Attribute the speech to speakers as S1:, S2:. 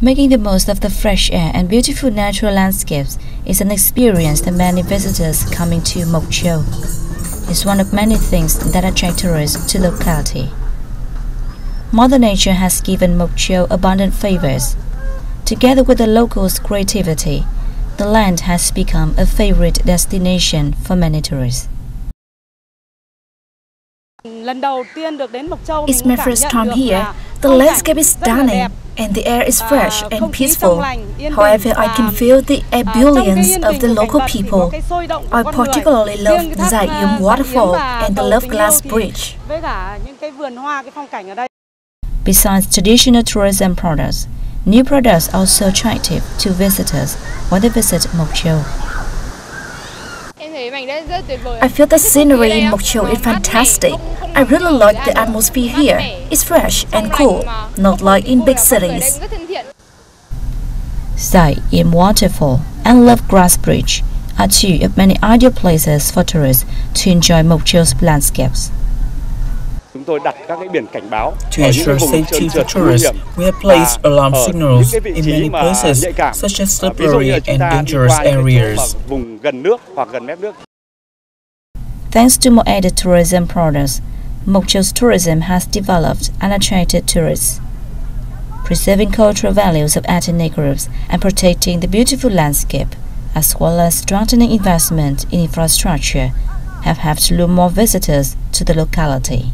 S1: Making the most of the fresh air and beautiful natural landscapes is an experience that many visitors coming to Moc Chau. It's one of many things that attract tourists to the locality. Mother Nature has given Moc Chau abundant favors. Together with the locals' creativity, the land has become a favorite destination for many tourists.
S2: It's my first time here. The landscape is stunning and the air is fresh and peaceful. However, I can feel the ebullience of the local people. I particularly love the Dai Yem waterfall and the Love Glass Bridge.
S1: Besides traditional tourism products, new products are also attractive to visitors when they visit Moc Chau.
S2: I feel the scenery in Moc Chau is fantastic. I really like the atmosphere here. It's fresh and cool, not like in big cities.
S1: Dai Yem Waterfall and Love Glass Bridge are two of many ideal places for tourists to enjoy Moc Chau's landscapes.
S3: To ensure safety for tourists, we have placed alarm signals in many places, such as slippery and dangerous areas.
S1: Thanks to more added tourism products, Moc Chau's tourism has developed and attracted tourists. Preserving cultural values of ethnic groups and protecting the beautiful landscape, as well as strengthening investment in infrastructure, have helped lure more visitors to the locality.